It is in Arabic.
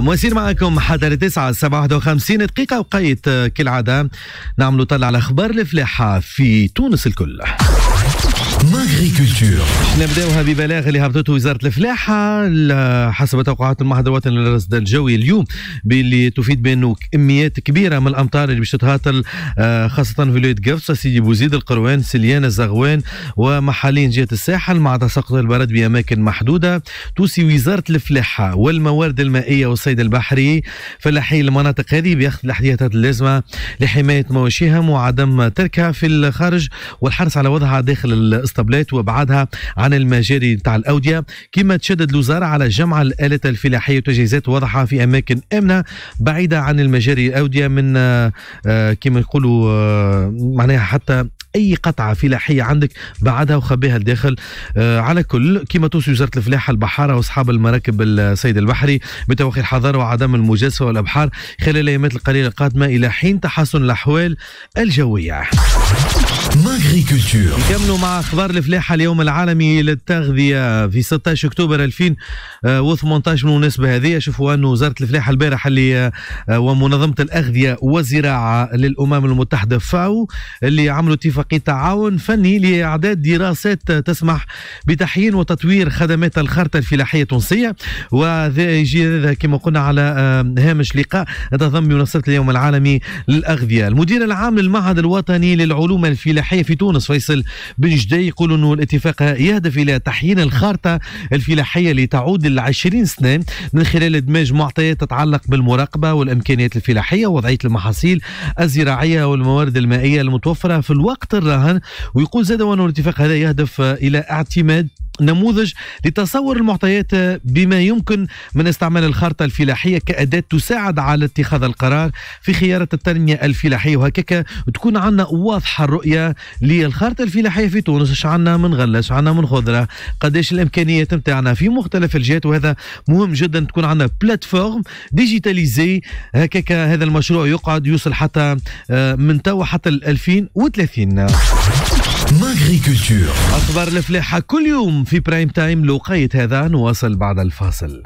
مواصلين معكم حتى لتسعة السبعة 51 دقيقة et quart كالعادة. نعملوا طلع على أخبار الفلاحة في تونس الكل. Mag Agriculture نبداوها ببلاغ اللي هبطته وزارة الفلاحة حسب توقعات المعهد الوطني للرصد الجوي اليوم باللي تفيد بأنه كميات كبيرة من الأمطار اللي باش تتهاطل آه، خاصة في ولاية قفصه سيدي بوزيد القروان سليانة زغوان ومحالين جهة الساحل مع تساقط البرد بأماكن محدودة. توصي وزارة الفلاحة والموارد المائية والصيد البحري. فلاحي المناطق هذه باخذ الاحتياطات اللازمة لحماية مواشيهم وعدم تركها في الخارج والحرص على وضعها داخل الاسطبلات وابعادها عن المجاري نتاع الأودية. كما تشدد الوزارة على جمع الآلات الفلاحية وتجهيزات وضعها في أماكن آمنة بعيدة عن المجاري الأودية من آه، كما يقولوا آه، معناها حتى أي قطعة فلاحية عندك بعدها وخبيها الداخل آه على كل كما توصي وزارة الفلاحه البحارة وأصحاب المراكب الصيد البحري بتوخي الحذر وعدم المجازفة والأبحار خلال الأيامات القليلة القادمة إلى حين تحسن الأحوال الجوية. نكملوا مع أخبار الفلاحة اليوم العالمي للتغذية. في 16 أكتوبر 2018 بالمناسبه هذه. شوفوا انه وزارة الفلاحة البارح اللي آه، ومنظمة الأغذية والزراعه للأمم المتحدة فاو اللي عملوا اتفاقيه تعاون فني لإعداد دراسات تسمح بتحيين وتطوير خدمات الخارطه الفلاحية التونسية. وهذا يجي هذا كما قلنا على آه، هامش لقاء تضم بمناسبه اليوم العالمي للأغذية. المدير العام للمعهد الوطني للعلوم الفلاحية في تونس فيصل بن جدي يقول أنه الاتفاق يهدف إلى تحيين الخارطة الفلاحية لتعود ل 20 سنة من خلال ادماج معطيات تتعلق بالمراقبة والإمكانيات الفلاحية ووضعية المحاصيل الزراعية والموارد المائية المتوفرة في الوقت الراهن. ويقول زاد انه الاتفاق هذا يهدف إلى اعتماد نموذج لتصور المعطيات بما يمكن من استعمال الخارطة الفلاحية كأداة تساعد على اتخاذ القرار في خيارة التنمية الفلاحية. وهكذا تكون عندنا واضحة الرؤية للخارطة الفلاحية في تونس. إيش عندنا من غلة؟ إيش عندنا من خضرة؟ قديش الإمكانيات نتاعنا في مختلف الجهات؟ وهذا مهم جدا تكون عندنا بلاتفورم digitalisé هكاك هذا المشروع يقعد يوصل حتى آه، من توا حتى 2030 Mag Agriculture أخبار الفلاحة كل يوم في prime time لو قيت هذا نواصل بعد الفاصل.